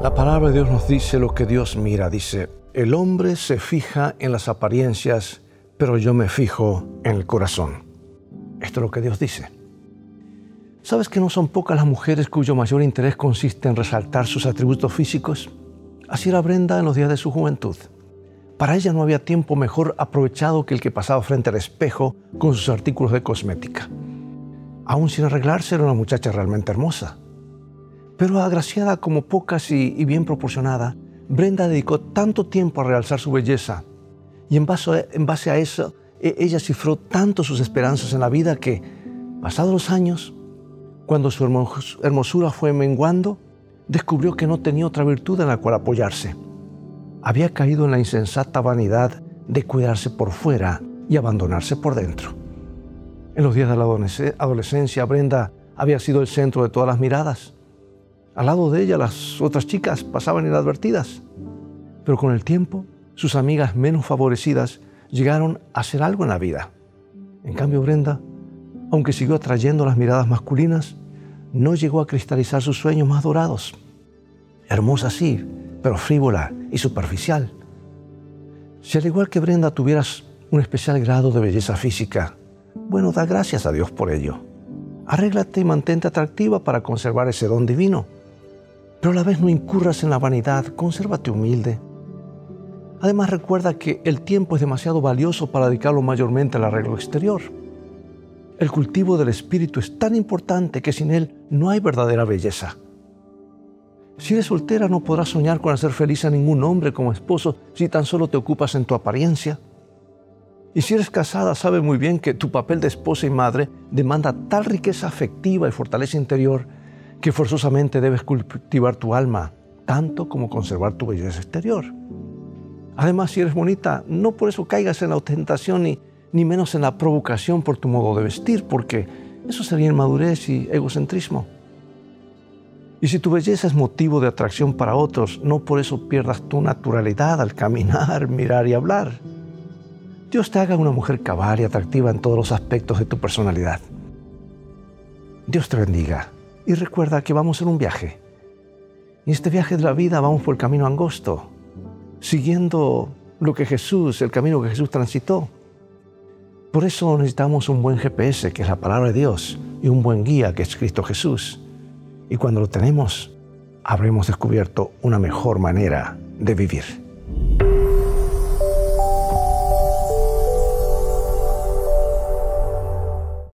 La palabra de Dios nos dice lo que Dios mira. Dice, el hombre se fija en las apariencias, pero yo me fijo en el corazón. Esto es lo que Dios dice. ¿Sabes que no son pocas las mujeres cuyo mayor interés consiste en resaltar sus atributos físicos? Así era Brenda en los días de su juventud. Para ella no había tiempo mejor aprovechado que el que pasaba frente al espejo con sus artículos de cosmética. Aún sin arreglarse era una muchacha realmente hermosa. Pero agraciada como pocas y, bien proporcionada, Brenda dedicó tanto tiempo a realzar su belleza y en base, a eso e, ella cifró tanto sus esperanzas en la vida que, pasados los años, cuando su hermosura fue menguando, descubrió que no tenía otra virtud en la cual apoyarse. Había caído en la insensata vanidad de cuidarse por fuera y abandonarse por dentro. En los días de la adolescencia, Brenda había sido el centro de todas las miradas. Al lado de ella las otras chicas pasaban inadvertidas, pero con el tiempo sus amigas menos favorecidas llegaron a hacer algo en la vida. En cambio Brenda, aunque siguió atrayendo las miradas masculinas, no llegó a cristalizar sus sueños más dorados. Hermosa sí, pero frívola y superficial. Si al igual que Brenda tuvieras un especial grado de belleza física, bueno, da gracias a Dios por ello. Arréglate y mantente atractiva para conservar ese don divino pero a la vez no incurras en la vanidad, consérvate humilde. Además recuerda que el tiempo es demasiado valioso para dedicarlo mayormente al arreglo exterior. El cultivo del espíritu es tan importante que sin él no hay verdadera belleza. Si eres soltera no podrás soñar con hacer feliz a ningún hombre como esposo si tan solo te ocupas en tu apariencia. Y si eres casada, sabe muy bien que tu papel de esposa y madre demanda tal riqueza afectiva y fortaleza interior que forzosamente debes cultivar tu alma, tanto como conservar tu belleza exterior. Además, si eres bonita, no por eso caigas en la ostentación ni, ni menos en la provocación por tu modo de vestir, porque eso sería inmadurez y egocentrismo. Y si tu belleza es motivo de atracción para otros, no por eso pierdas tu naturalidad al caminar, mirar y hablar. Dios te haga una mujer cabal y atractiva en todos los aspectos de tu personalidad. Dios te bendiga y recuerda que vamos en un viaje. Y este viaje de la vida vamos por el camino angosto, siguiendo lo que Jesús, el camino que Jesús transitó. Por eso necesitamos un buen GPS, que es la palabra de Dios, y un buen guía, que es Cristo Jesús. Y cuando lo tenemos, habremos descubierto una mejor manera de vivir.